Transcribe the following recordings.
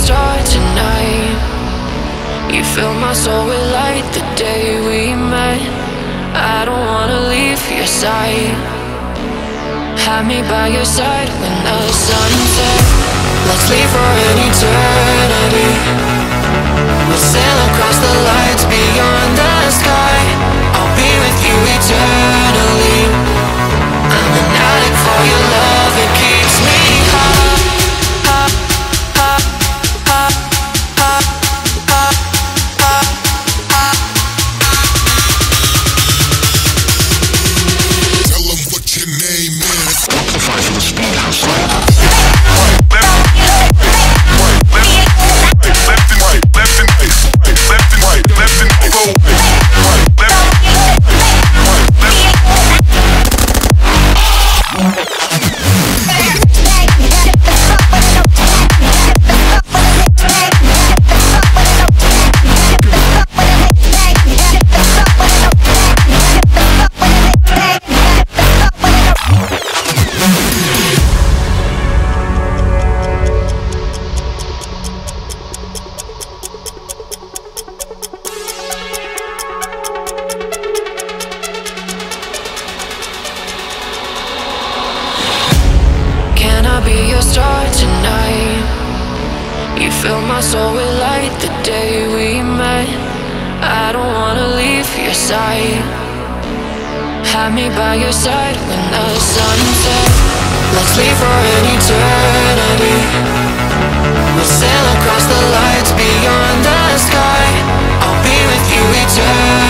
star tonight. You fill my soul with light the day we met. I don't wanna leave your side. Have me by your side when the sun sets. Let's leave for an eternity. We'll sail across the lights beyond the sky. I'll be with you eternally. Your star tonight? You fill my soul with light the day we met. I don't wanna leave your side. Have me by your side when the sun sets. Let's leave for an eternity. We'll sail across the lights beyond the sky. I'll be with you eternally.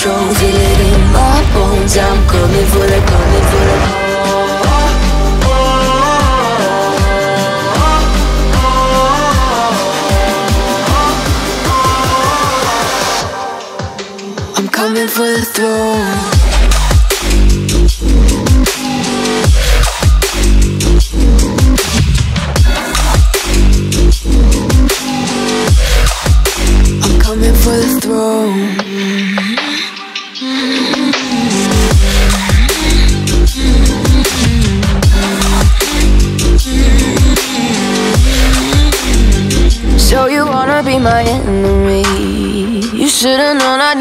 Can't feel it in my bones. I'm coming for the, coming for the. I'm coming for the throne. I'm coming for the throne.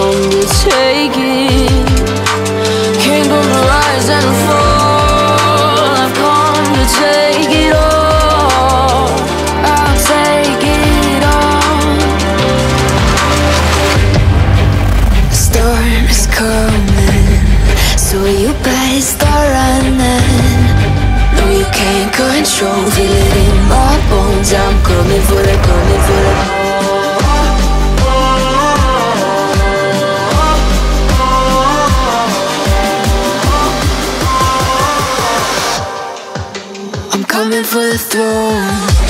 Come to take it. Coming for the throne.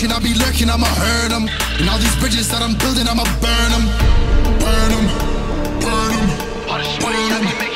And I'll be searching, I'll be lurking, I'ma hurt 'em. And all these bridges that I'm building, I'ma burn 'em, burn 'em, burn 'em. All this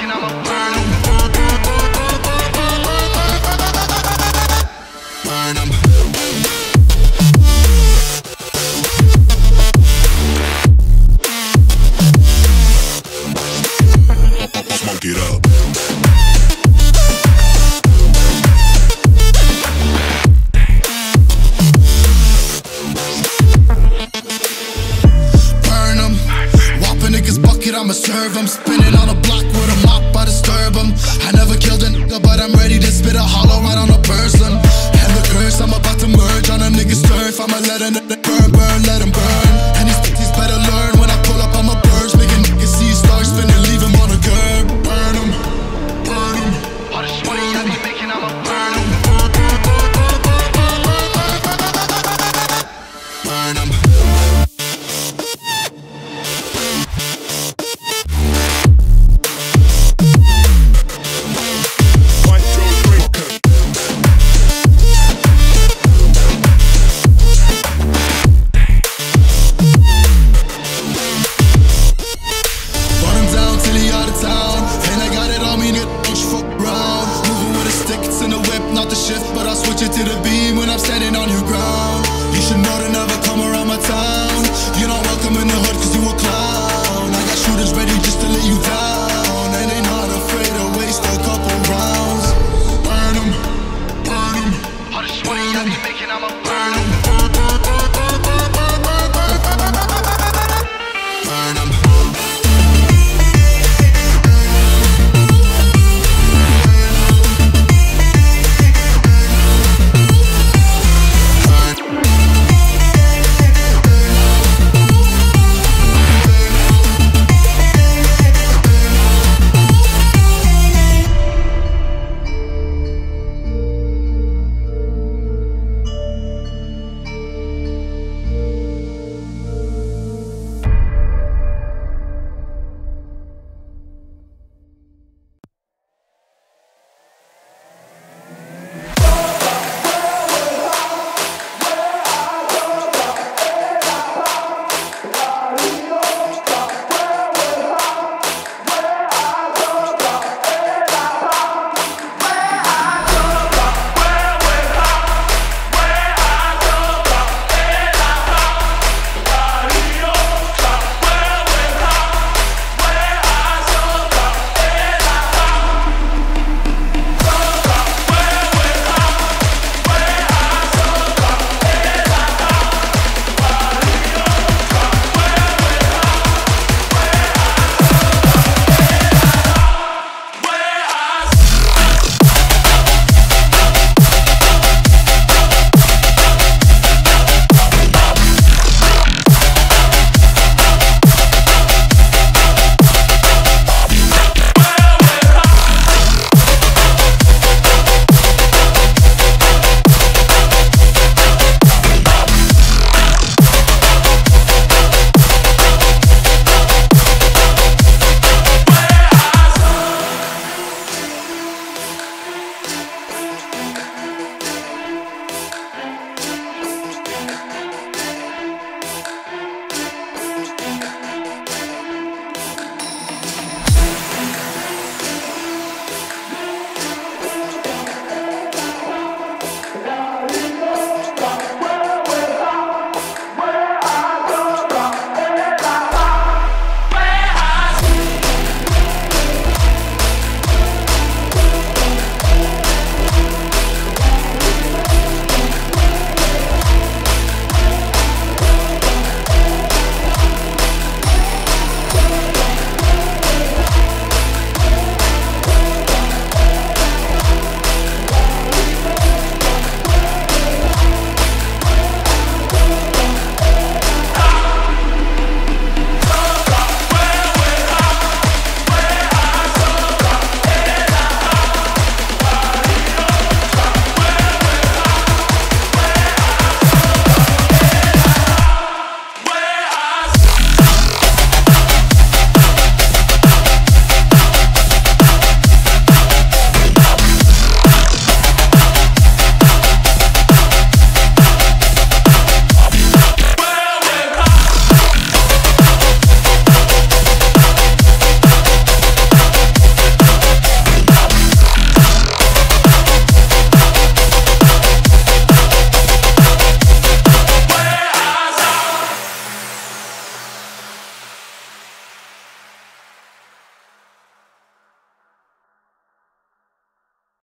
serve 'em. Spinning not the shift, but I switch it to the beam when I'm standing on your ground.